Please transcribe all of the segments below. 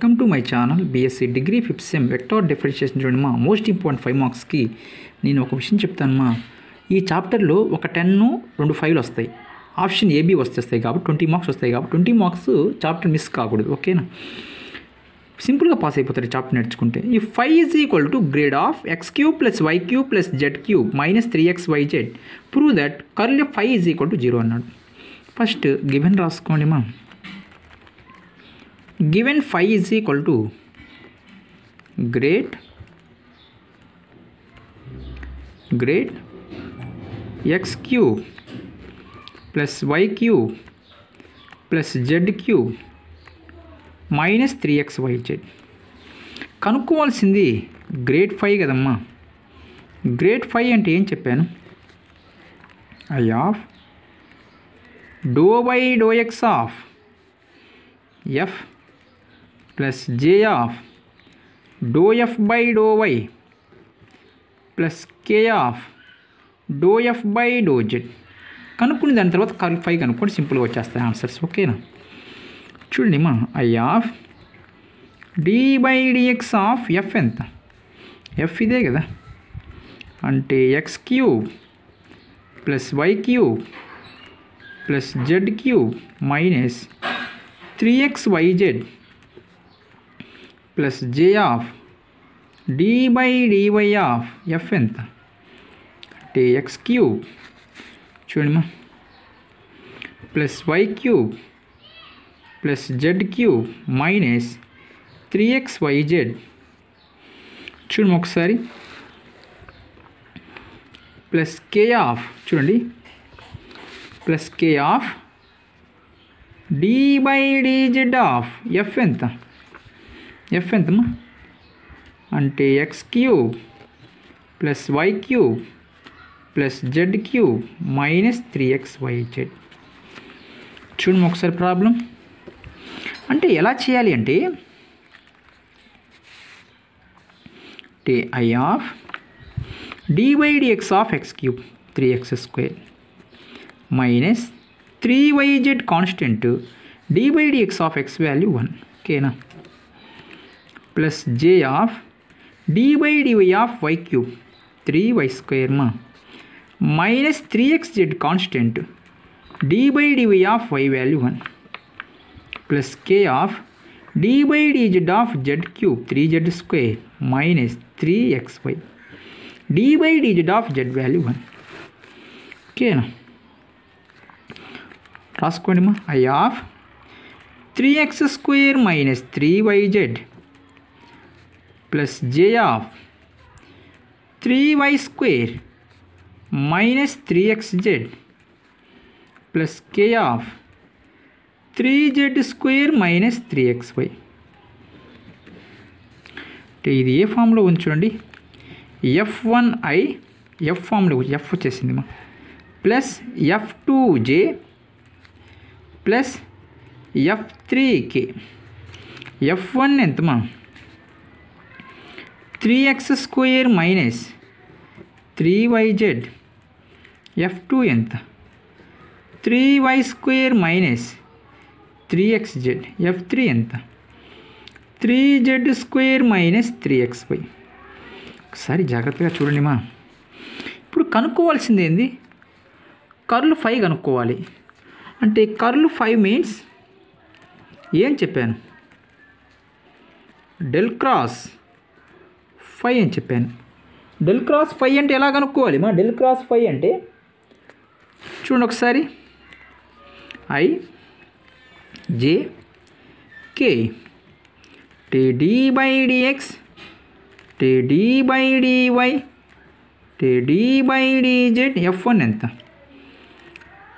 Welcome to my channel BSc degree fifth sem vector differentiation చూడండి మా most important five మార్క్స్కి నేను ఒక విషయం చెప్తాను మా. ఈ చాప్టర్లో ఒక టెన్ రెండు ఫైవ్లు వస్తాయి. ఆప్షన్ ఏబీ వస్తాయి కాబట్టి ట్వంటీ మార్క్స్ వస్తాయి కాబట్టి ట్వంటీ మార్క్స్ చాప్టర్ మిస్ కాకూడదు ఓకేనా సింపుల్గా పాస్ అయిపోతారు చాప్టర్ నేర్చుకుంటే. ఈ five is equal to grad of x cube plus y cube plus z cube minus three x y z prove that curl five is equal to zero అన్నాడు. First given రాసుకోండి మా. Given phi is equal to great great x cube plus y cube plus z cube minus three x y z కనుక్కోవాల్సింది grad five కదమ్మా. Grad five అంటే ఏం చెప్పాను? I of doe by doe x of f plus j of d f by d y plus k of d f by d z కనుక్కుని దాని తర్వాత curl five కనుక్కొని సింపుల్గా వచ్చేస్తాయి ఆన్సర్స్ ఓకేనా చూడండి మా i of d by d x of f ఎంత ఎఫ్ ఇదే కదా అంటే x cube plus y cube plus z cube minus three x y z plus j of d by d y of f ఎంత అంటే X cube చూడమ్మా plus y cube plus z cube minus three x y z చూడమ్మా ఒకసారి plus K of చూడండి plus k of d by d z of f ఎంత F ఎంతమ్మా అంటే x cube plus y cube plus z cube minus three x y z చూడము ఒకసారి problem అంటే ఎలా చేయాలి అంటే అంటే i of d by of x cube three x square minus three y z constant d by of x value one ఓకేనా plus j of d by d y of y cube three y square మా minus three x z constant d by d y of y value one plus k of d by d z of z cube three z square minus three x y d by d z of z value one ఓకేనా రాసుకోండి మా i of three x square minus three y z plus j of three y square minus three x z plus k of three z square minus three x y అంటే ఇది ఏ ఫామ్లో ఉంది చూడండి. F one I F ఫామ్లో F వచ్చేసింది మా. Plus f two j plus f three k f one ఎంతమా three x square minus three y z f two ఎంత? Three y square minus three x z f three ఎంత? Three z square minus three x y. ఒకసారి జాగ్రత్తగా చూడండి మా. ఇప్పుడు కనుక్కోవాల్సింది ఏంది? కర్లు five కనుక్కోవాలి. అంటే కర్లు ఫైవ్ మీన్స్ ఏం చెప్పాను? డెల్ క్రాస్ ఫైవ్ అని చెప్పాను. డెల్ క్రాస్ ఫైవ్ అంటే ఎలా కనుక్కోవాలి? మా డెల్ క్రాస్ ఫైవ్ అంటే చూడండి ఒకసారి. I j k. TD by dx TD by DY TD by dz F one ఎంత?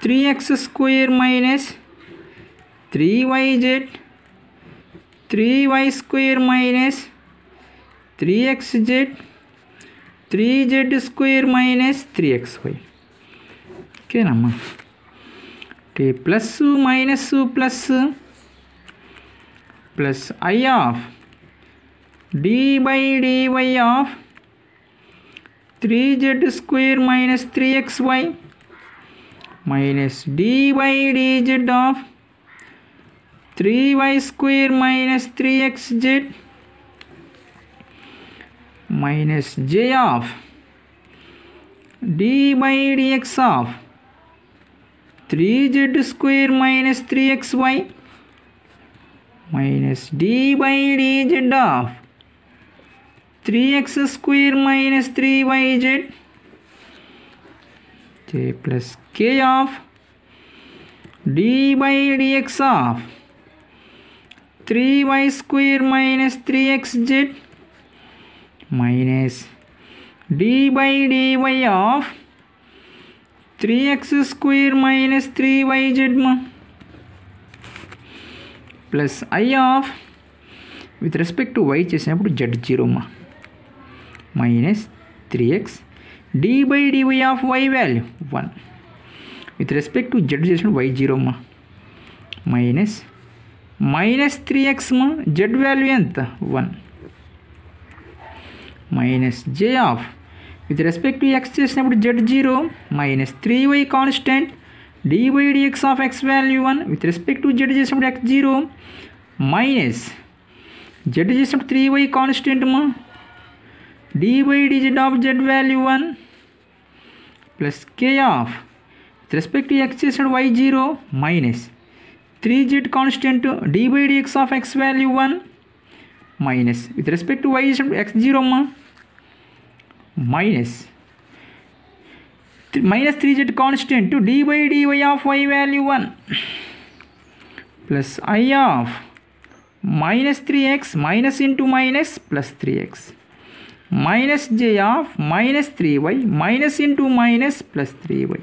Three x square minus three y z. Three y square minus three x z three z square minus three x y num okay plus minus plus plus e of d by d y of three z square minus three x y minus d by d z of three y square minus three x z minus j of d by dx of 3z square minus 3xy minus d by dz of 3x square minus 3yz j plus k of d by dx of 3y square minus 3xz minus d by dy of 3x square minus 3yz ma plus i of with respect to y చేసినప్పుడు z zero మా minus three x d by d y of y value one with respect to z చేసిన why zero మా minus minus three X మా Z value ఎంత one minus j of. With respect to x is z0 minus 3y constant dy dx of x value 1 with respect to z is x0 minus z is 3y constant dy dz of z value 1 plus k of. With respect to x is y0 minus 3z constant dy dx of x value 1 minus. With respect to y is x0 minus. 3z constant. To d by dy of y value 1 plus i of minus 3x minus into minus plus 3x minus j of minus 3y minus into minus plus 3y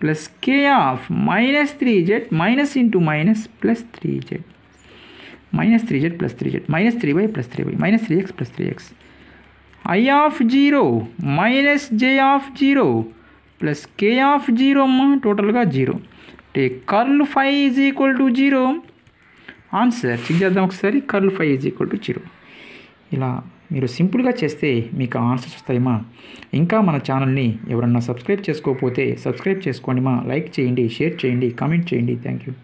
plus k of minus 3z minus into minus plus 3z minus 3z plus 3z minus 3y plus 3y minus 3x plus 3x i of zero minus j of zero plus k of zero అమ్మా టోటల్గా zero అంటే curl five is equal to zero answer check చేద్దాం ఒకసారి. Curl five is equal to zero ఇలా మీరు సింపుల్గా చేస్తే మీకు ఆన్సర్స్ వస్తాయమ్మా. ఇంకా మన ఛానల్ని ఎవరన్నా సబ్స్క్రైబ్ చేసుకోకపోతే సబ్స్క్రైబ్ చేసుకోండి మా లైక్ చేయండి షేర్ చేయండి కామెంట్ చేయండి. Thank you